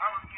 I was getting